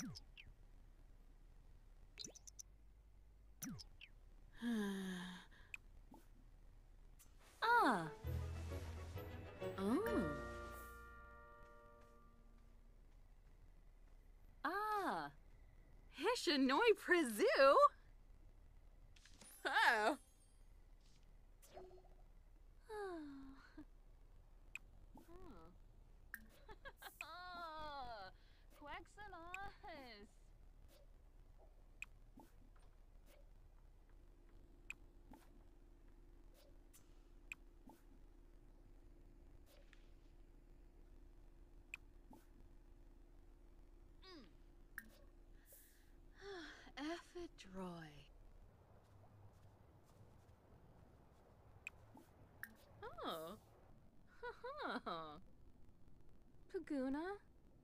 ah. Oh. Ah. Hishanoi Prezu? Oh. Paguna,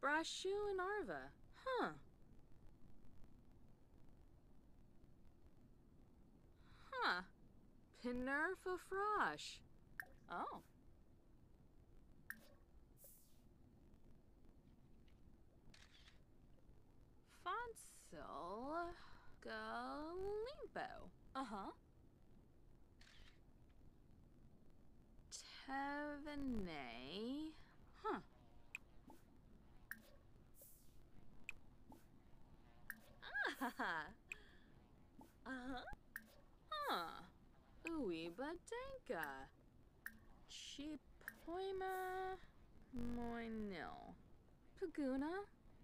Brashu, and Arva. Huh. Huh. Pinerfa Frosh. Oh. Fonsil Galimbo. Uh-huh. Tevenay. Huh. Ah. Uh-huh. Huh. Uibadenka. Chipoima Moinil. Paguna,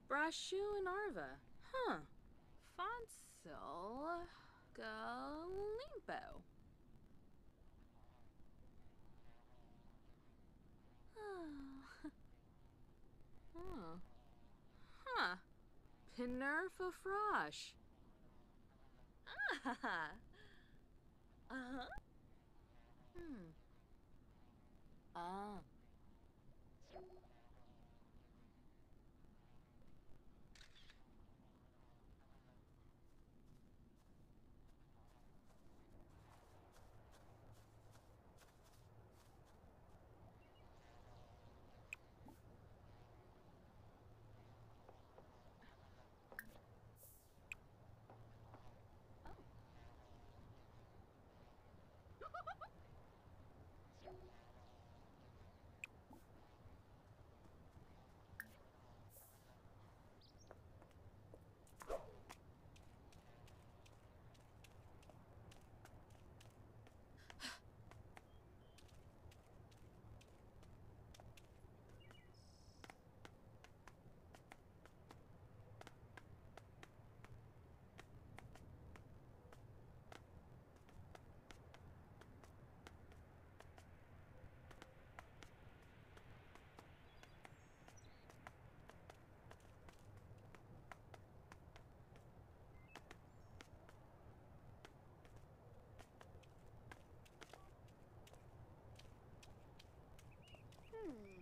Brashu, and Arva. Huh. Fonsil Galimbo. Oh. Huh. Huh. Pinerfa Frosh. Ah. Uh-huh. Hmm. Ah. Ooh,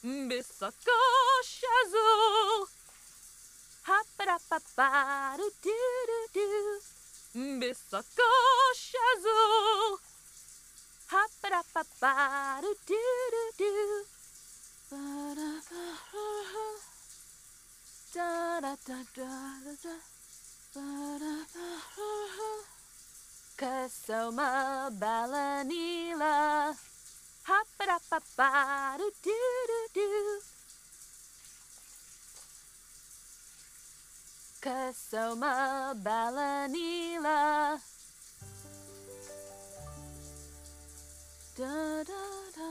Bissacoche azul. Raparapaparu, du-du-du. Bissacoche azul. Raparapaparu, du-du-du. Que sou uma bela nila. Hop-a-da-pa-pa, do-do-do-do. Ba-da-ba-ba-ba. Da-da-da-da-da-da. Ba-da-ba-ba-ba. Kasoma Balanila. Hop-a-da-pa-pa, do-do-do-do. Kasoma Balanila. Da da da.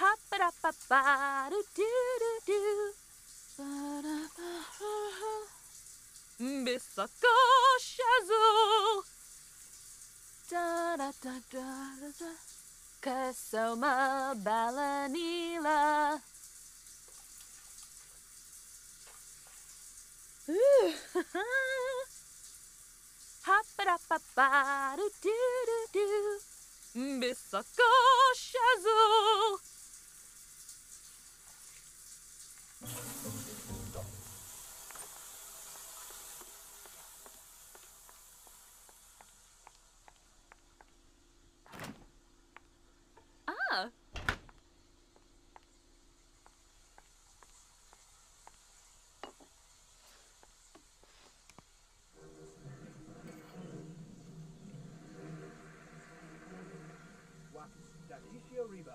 Hop a da pa do do do do. Ba da ba ha. Bisako Da da da da da da. Kasoma Balanila. Ooh. Hop a da pa pa do do do do. Bisako Shazoo. Ah. wa Dakishi Oriba,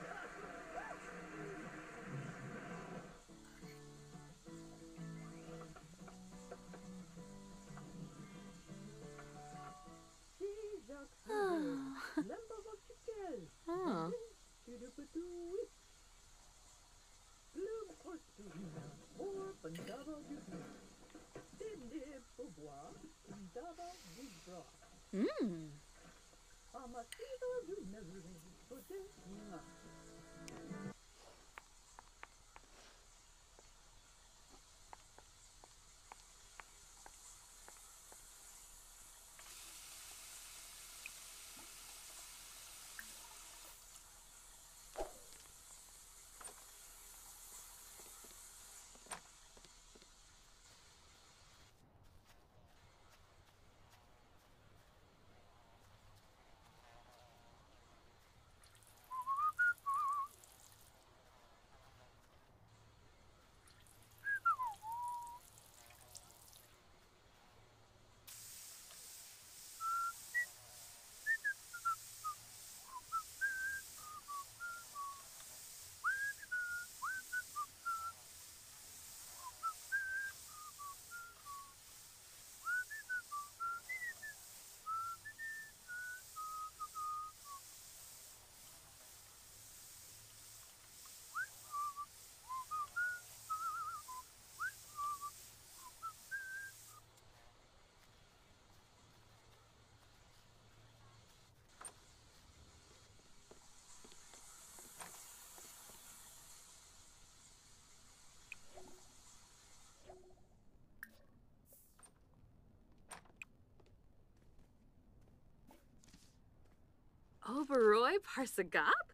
Oberoi Parsagap?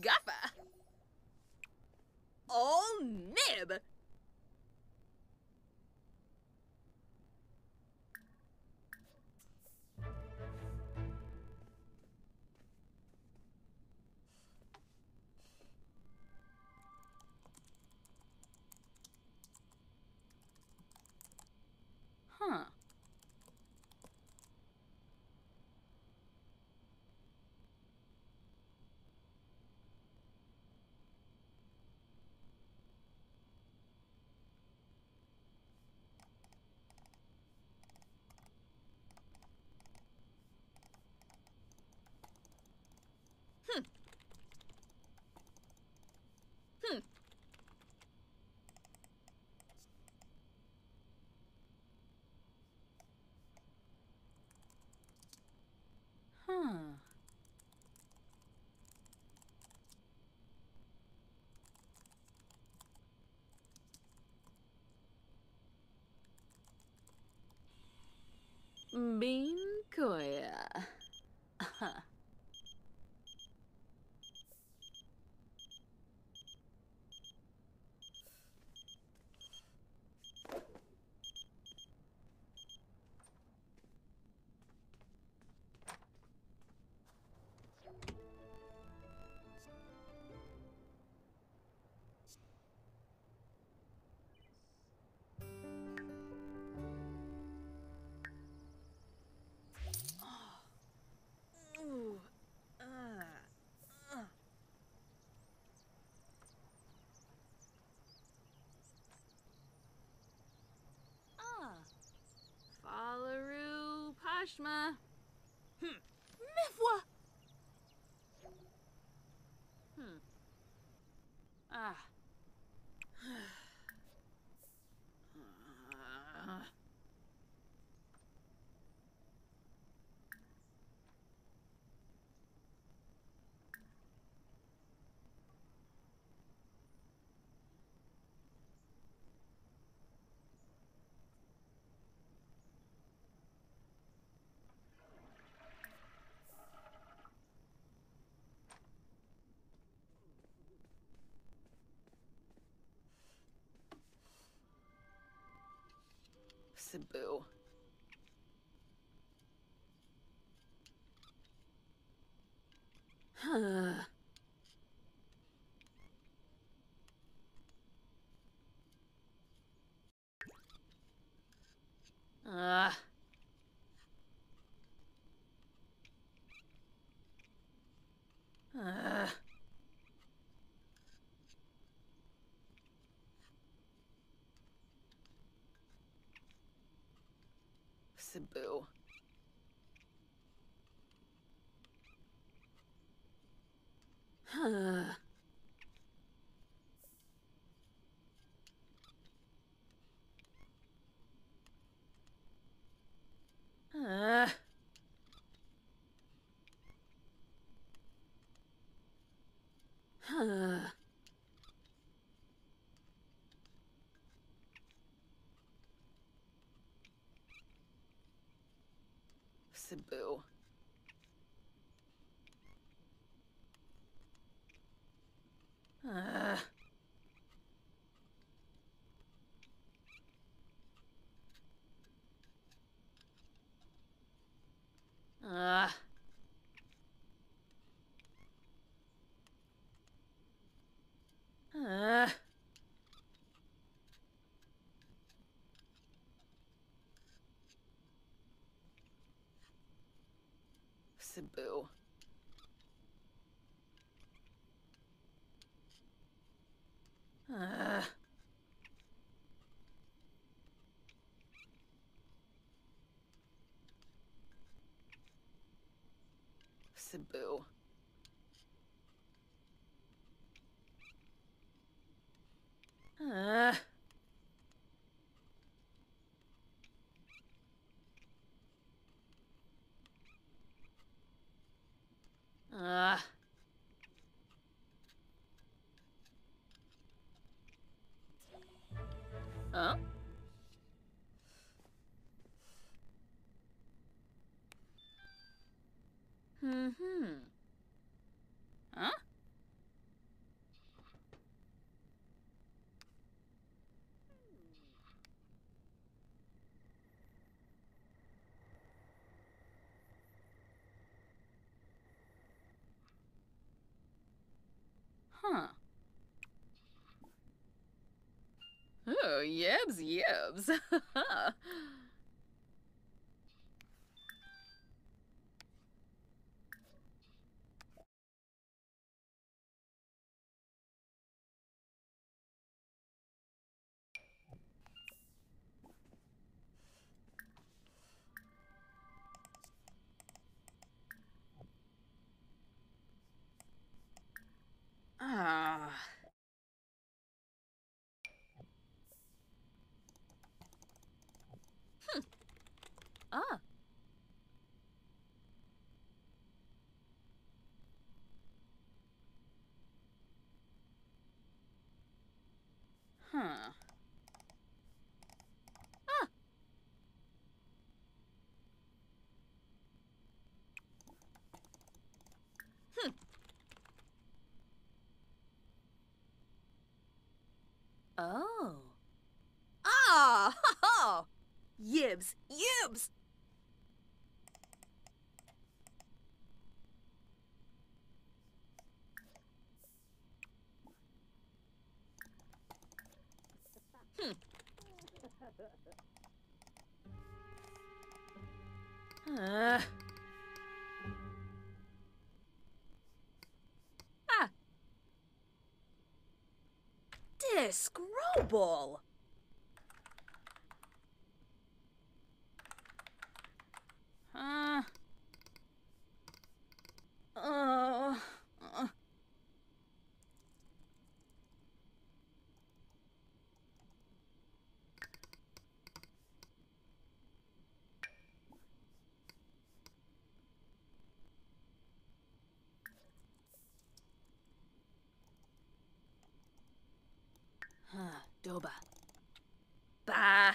Gappa. Oh, nib. Huh. Bean Koya. Fallaru Pashma. Hmm. Mifwa. Hmm. Ah. Ah. Cebu. Huh. Ah. Ah. Cebu. Huh. Uh. Huh. Cebu. Uh. Uh. Uh. Cebu. Uh. Cebu. Mm-hmm. Huh? Huh. Oh, yibs, yibs. ah. Ah. Huh. Ah. Oh. Ah! Ha ha! Yibs! Yibs! Hmm. Uh. Disgrobal! uh. Uh. uh. Huh, Doba. Bah!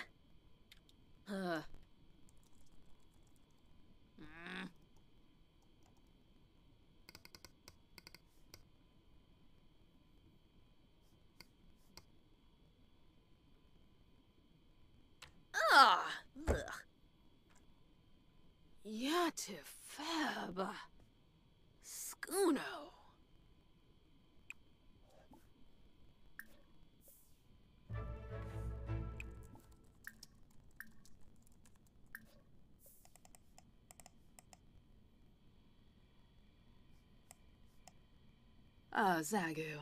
Ah, Zagu.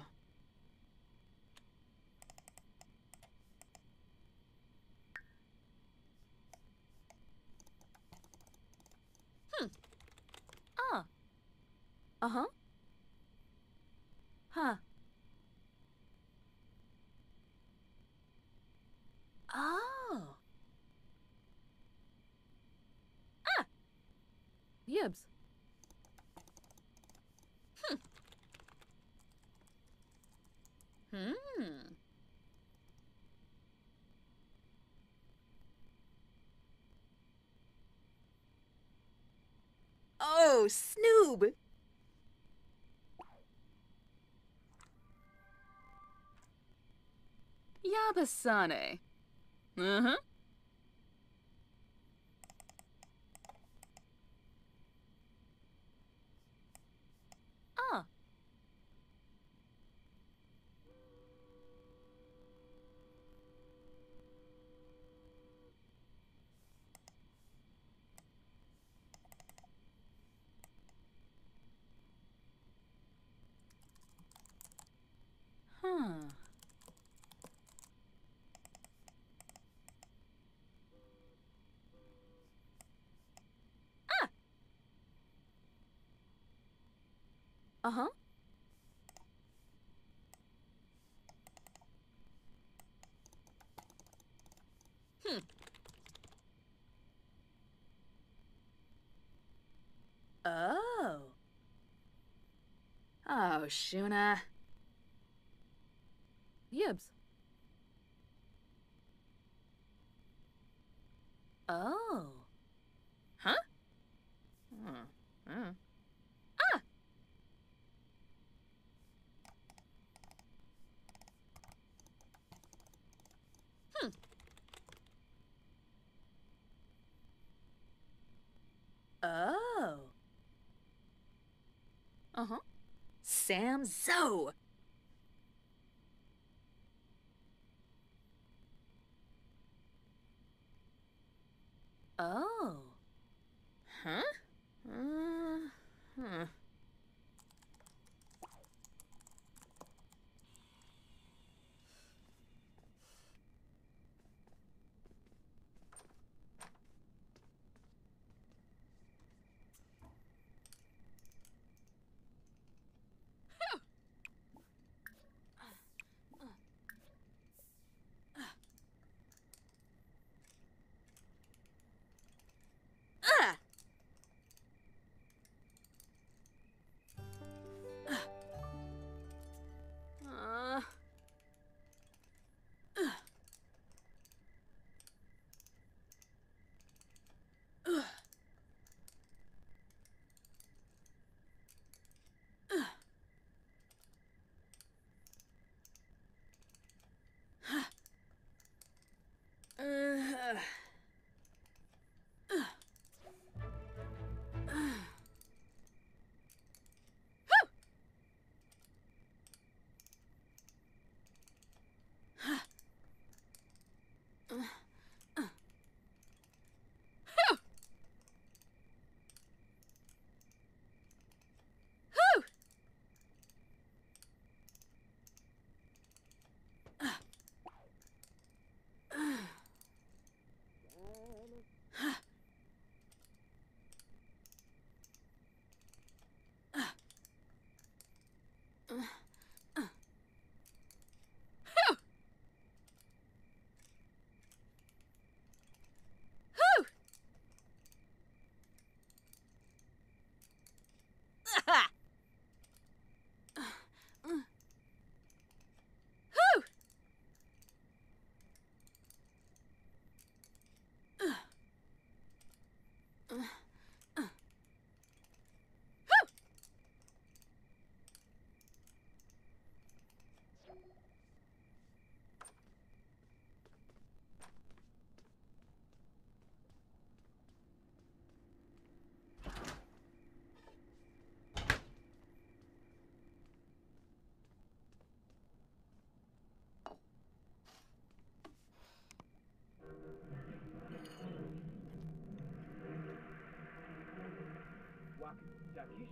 Ah. Uh huh. Huh. Oh. Ah. Yibs. Hmm. Hmm. Oh, Snoob! Yabasane. Uh huh. Ah. Huh. Uh huh. Hmm. Oh. Oh, Shuna. Yibs. Oh. Huh? Hmm. Hmm. Ah! Hmm. Oh. Uh huh. Sam Zoe! Oh. Huh? Uh, huh.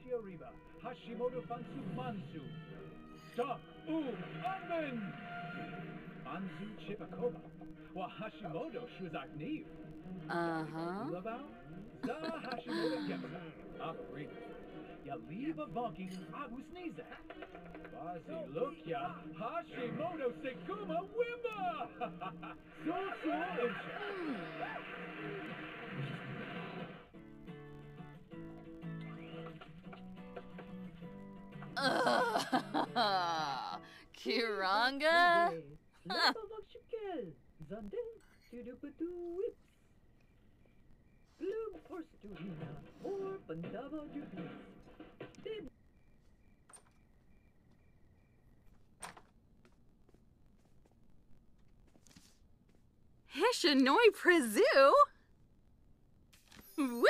Shioriba, Hashimoto Fansu Mansu. Stop, Um, Unmen! Mansu Chipakova, wa Hashimoto Shuzak Niv. Uh-huh. Labao, Za Hashimoto Gemsa, Afrik. Ya leave a bonky, Abu Sneezer. Bazi look ya, Hashimoto Sekuma Wimba! So so Duties. Did Hishanoi Prezu? Woo!